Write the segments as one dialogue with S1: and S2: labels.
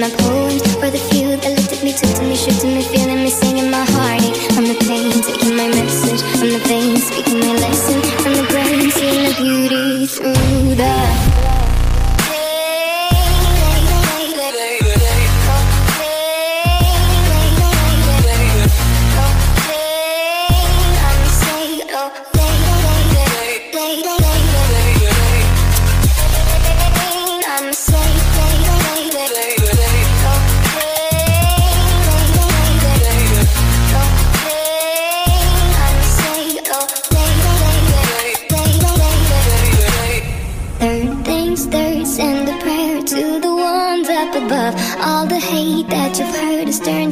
S1: the pool.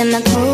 S1: in the cold